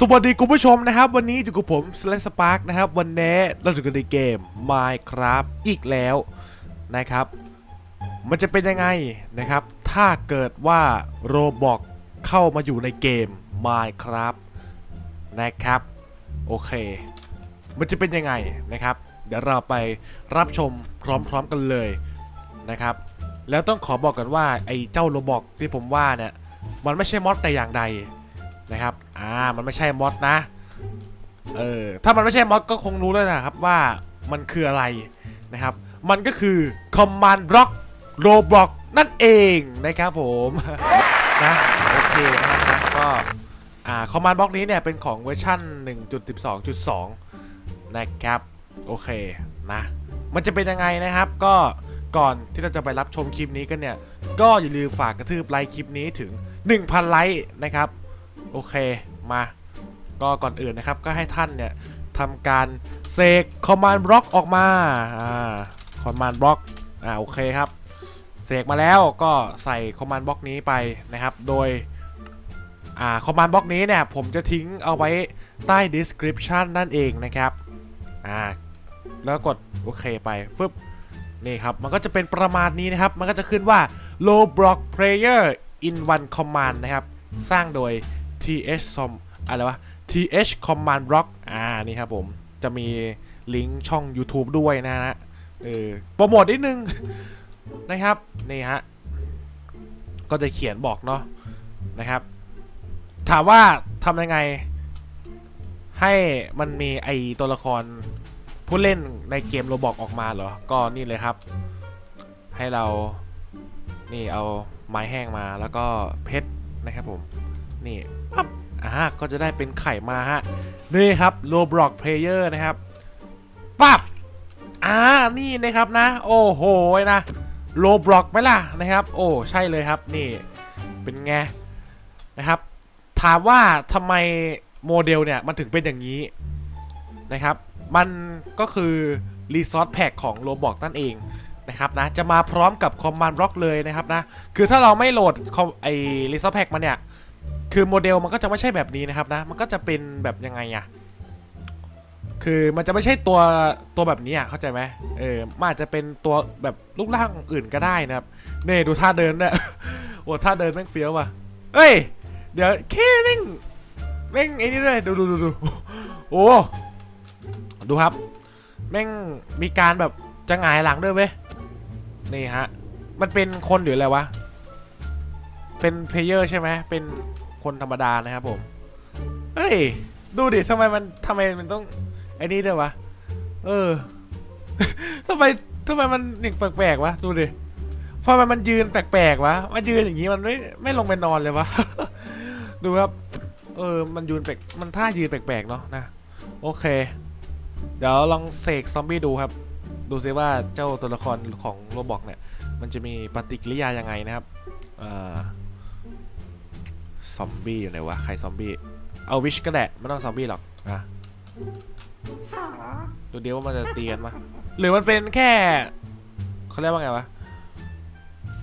สวัสดีคุณผู้ชมนะครับ วันนี้อยู่กับผมสเลสปาร์กนะครับ วันนี้เราอยู่กันในเกม Minecraft อีกแล้วนะครับ มันจะเป็นยังไงนะครับ ถ้าเกิดว่า Roblox เข้ามาอยู่ในเกม Minecraft นะครับ โอเค มันจะเป็นยังไงนะครับ เดี๋ยวเราไปรับชมพร้อมๆกันเลยนะครับ แล้วต้องขอบอกกันว่าไอ้เจ้า Roblox ที่ผมว่าเนี่ยมันไม่ใช่มอดแต่อย่างใด นะครับ อ่า มันไม่ใช่มอดนะ เออ ถ้ามันไม่ใช่มอดก็คงรู้แล้วนะครับว่ามันคืออะไรนะครับ มันก็คือ Command Block Roblox นั่นเองนะครับผมนะโอเคนะครับนะก็อ่า Command Block นี้เนี่ยเป็นของเวอร์ชัน1.12.2 นะครับ โอเคนะ มันจะเป็นยังไงนะครับก็ก่อนที่เราจะไปรับชมคลิปนี้กันเนี่ย ก็อย่าลืมฝากกระทืบไลค์คลิปนี้ถึง 1,000 ไลค์นะครับ โอเคมา ก็ก่อนอื่นนะครับก็ให้ท่านเนี่ยทำการเสก command block ออกมาอ่า command block อ่าโอเคครับเสกมาแล้วก็ใส่ command block นี้ไปนะครับ โดยอ่า command block นี้เนี่ยผมจะทิ้งเอาไว้ใต้ description นั่นเองนะครับอ่าแล้วกดโอเคไปฟึบนี่ครับ มันก็จะเป็นประมาณนี้นะครับ มันก็จะขึ้นว่า low block player in one command นะครับ สร้างโดย th som อะไรวะ th command block อ่านี่ครับผม จะมีลิงก์ช่อง YouTube ด้วยนะฮะเออโปรโมทนิดนึงนะครับ นี่ฮะ ก็จะเขียนบอกเนาะนะครับ ถามว่าทำยังไง ให้มันมีไอตัวละครผู้เล่นในเกม Roblox ออกมาเหรอ ก็นี่เลยครับ ให้เรานี่เอาไม้แห้งมาแล้วก็เพชรนะครับผม นี่ปั๊บอ่าก็จะได้เป็นไข่มาฮะนี่ครับ Roblox player นะครับปั๊บอ่านี่นะครับนะ โอ้โหนะ Roblox ไหมล่ะนะครับ โอ้ใช่เลยครับนี่เป็นไงนะครับ ถามว่าทำไมโมเดลเนี่ยมันถึงเป็นอย่างนี้นะครับ มันก็คือ Resource Pack ของ Roblox นั่นเองนะครับนะจะมาพร้อมกับ Command Block เลยนะครับนะ คือถ้าเราไม่โหลดไอ้ Resource Pack มาเนี่ย คือโมเดลมันก็จะไม่ใช่แบบนี้นะครับนะ มันก็จะเป็นแบบยังไงอะคือมันจะไม่ใช่ตัวตัวแบบนี้อะเข้าใจไหมเออมันอาจจะเป็นตัวแบบรูปร่างอื่นก็ได้นะครับเน่ดูท่าเดินเนี่ยโอ้ท่าเดินแม่งเฟี้ยวว่ะเอ้ย เดี๋ยวแค่แม่งแม่งไอ้นี่ด้วยดูดูดูดูโอ้ดูครับ แม่งมีการแบบจะหงายหลังด้วยเว้ยนี่ฮะ มันเป็นคนหรืออะไรวะ เป็น player ใช่ไหมเป็น คนธรรมดานะครับผม เฮ้ย ดูดิทำไมมันทำไมมันต้องไอ้นี่ด้วยวะ เออทำไมทำไมมันหนึ่งแปลกๆวะ ดูดิทำไมมันยืนแปลกๆวะ มันยืนอย่างนี้มันไม่ไม่ลงไปนอนเลยวะ ดูครับ เออ มันยืนแปลก มันท่ายืนแปลกๆเนาะนะ โอเค เดี๋ยวลองเสกซอมบี้ดูครับ ดูซิว่าเจ้าตัวละครของโรบอกเนี่ย มันจะมีปฏิกิริยายังไงนะครับ อ่อ ซอมบี้อยู่ไหนวะใครซอมบี้เอาวิชก็ได้ไม่ต้องซอมบี้หรอกนะดูเดียวว่ามันจะตีกันปะหรือมันเป็นแค่เขาเรียกว่าไงวะ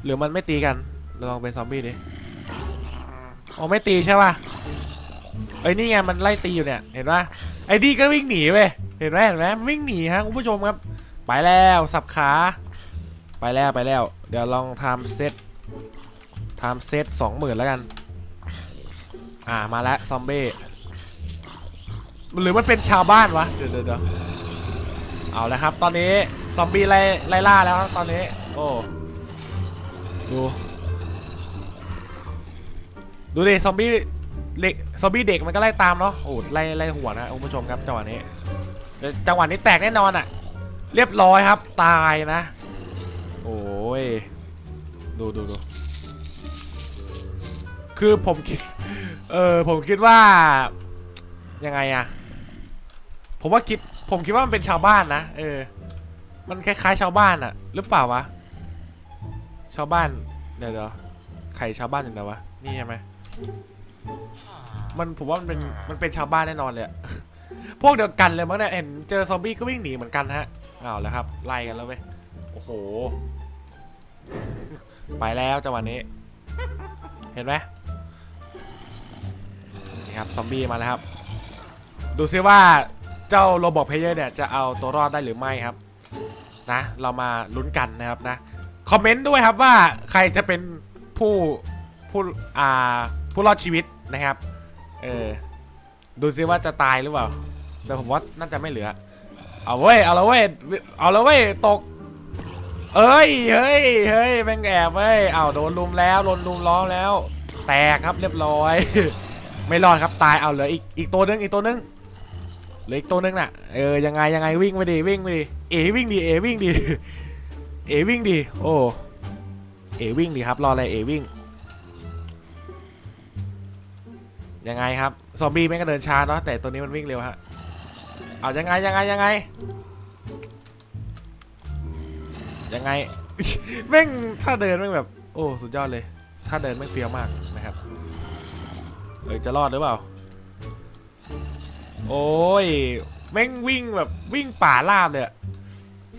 หรือมันไม่ตีกันเราลองเป็นซอมบี้ดิอ๋อไม่ตีใช่ป่ะเอ้ยนี่ไงมันไล่ตีอยู่เนี่ยเห็นปะไอ้ดีก็วิ่งหนีเว้ยเห็นไหมเห็นไหมวิ่งหนีฮะคุณผู้ชมครับไปแล้วสับขาไปแล้วไปแล้ว เดี๋ยวลองทำเซตทำเซตสองหมื่นแล้วกัน อ่ามาแล้วซอมบี้หรือมันเป็นชาวบ้านวะเดี๋ยวเดี๋ยวเดี๋ยวเอาแล้วครับ ตอนนี้ซอมบี้ไล่ไล่ล่าแล้วครับตอนนี้ โอ้ดู ดูดิซอมบี้เด็กซอมบี้เด็กมันก็ไล่ตามเนาะโอ้ไล่ไล่หัวนะคุณผู้ชมครับจังหวะนี้จังหวะนี้แตกแน่นอนอะ เรียบร้อยครับตายนะ โอ้ยดูดูดู คือผมคิด เออผมคิดว่า ยังไงอะผมว่าคิด ผมคิดว่ามันเป็นชาวบ้านนะ เออ มันคล้ายๆชาวบ้านอะหรือเปล่าวะ ชาวบ้าน เดี๋ยวเดี๋ยวใครชาวบ้านอยู่ไหนวะ นี่ใช่ไหมมันผมว่ามันเป็น มันเป็นชาวบ้านแน่นอนเลยพวกเดียวกันเลยมั้งเนี่ย เห็นเจอซอมบี้ก็วิ่งหนีเหมือนกันฮะอ้าวแล้วครับ ไล่กันแล้วเว้ย โอ้โห ไปแล้วจังหวะนี้ เห็นไหม นี่ครับซอมบี้มาแล้วครับ ดูซิว่าเจ้า Roblox player เนี่ยจะเอาตัวรอดได้หรือไม่ครับนะ เรามาลุ้นกันนะครับนะคอมเมนต์ด้วยครับว่าใครจะเป็นผู้ผู้อ่าผู้รอดชีวิตนะครับเออดูซิว่าจะตายหรือเปล่า แต่ผมว่าน่าจะไม่เหลือ เอาเว้ยเอาละเว้ยเอาละเว้ยตกเอ้ยเฮ้ยเฮ้ยแมงแอบเว้ยเอาโดนลุมแล้วโดนลุมล้อมแล้ว แตกครับเรียบร้อย ไม่รอดครับตายเอาเหลืออีกอีกตัวนึงอีกตัวนึงเหลืออีกตัวนึงน่ะเออยังไงยังไงวิ่งไปดิวิ่งไปดิเอวิ่งดิเอวิ่งดิเอวิ่งดิโอ้เอวิ่งดิครับรออะไรเอวิ่งยังไงครับซอมบี้แม่งก็เดินช้าเนาะแต่ตัวนี้มันวิ่งเร็วฮะเอายังไงยังไงยังไงยังไงแม่งถ้าเดินแม่งแบบโอ้สุดยอดเลย ถ้าเดินแม่งเฟี้ยวมากนะครับ เอ้ยจะรอดหรือเปล่า โอ้ยแม่งวิ่งแบบวิ่งป่าลาบเลย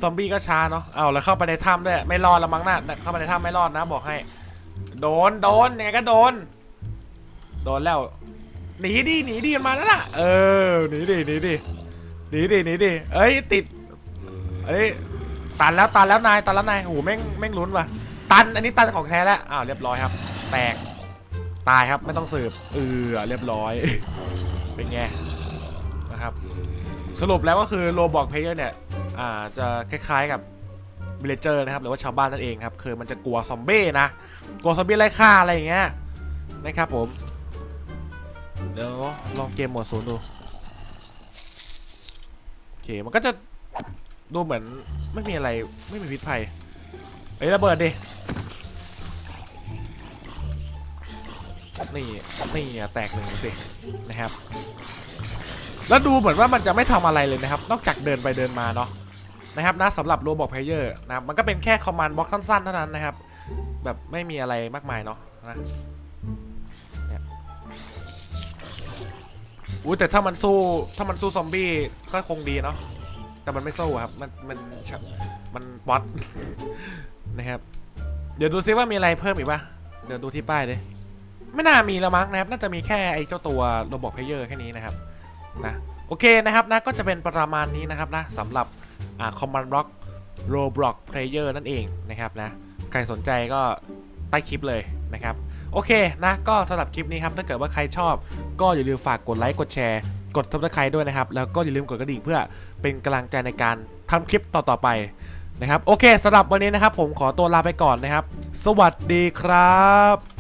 ซอมบี้ก็ช้าเนาะเอาแล้วเข้าไปในถ้ำด้วยไม่รอดละมั้งนะเข้าไปในถ้ำไม่รอดนะบอกให้ โดนโดนยังไงก็โดน โดนแล้วหนีดิหนีดิมันมาแล้วน่ะ เออหนีดิหนีดิหนีดิหนีดิเอ้ยติดเอ้ยตันแล้วตันแล้วนายตันแล้วนายโอ้โหแม่งแม่งลุ้นว่ะตันอันนี้ตันของแท้แล้วอ้าวเรียบร้อยครับ แตก ตายครับไม่ต้องสืบเออเรียบร้อย เป็นไงนะครับ สรุปแล้วก็คือ Roblox player เนี่ยอ่าจะคล้าย ๆกับ villager นะครับหรือว่าชาวบ้านนั่นเองครับคือมันจะกลัวซอมบี้นะกลัวซอมบี้ไล่ฆ่าอะไรอย่างเงี้ยนะครับผมเดี๋ยวลอง gamemode ศูนย์ดูโอเคมันก็จะดูเหมือนไม่มีอะไรไม่มีพิษภัยเอ้ระเบิดดิ นี่นี่แตกหนึ่งสินะครับ แล้วดูเหมือนว่ามันจะไม่ทำอะไรเลยนะครับ นอกจากเดินไปเดินมาเนาะนะครับนะสำหรับ Roblox player นะครับมันก็เป็นแค่ command block สั้นๆเท่านั้นนะครับ แบบไม่มีอะไรมากมายเนาะนะเนี่ยอู้แต่ถ้ามันสู้ถ้ามันสู้ซอมบี้ก็คงดีเนาะแต่มันไม่สู้ครับ มันมันมันป๊อดนะครับ เดี๋ยวดูซิว่ามีอะไรเพิ่มอีกปะเดี๋ยวดูที่ป้ายดิ ไม่น่ามีแล้วมั้งนะครับ น่าจะมีแค่ไอ้เจ้าตัว Roblox player แค่นี้นะครับนะโอเคนะครับนะก็จะเป็นประมาณนี้นะครับนะสำหรับอ่า command block Roblox player นั่นเองนะครับนะใครสนใจก็ใต้คลิปเลยนะครับโอเคนะก็สำหรับคลิปนี้ครับถ้าเกิดว่าใครชอบ ก็อย่าลืมฝากกดไลค์กดแชร์กด subscribe ด้วยนะครับ แล้วก็อย่าลืมกดกระดิ่งเพื่อเป็นกำลังใจในการทำคลิปต่อๆไปนะครับ โอเคสำหรับวันนี้นะครับ ผมขอตัวลาไปก่อนนะครับ สวัสดีครับ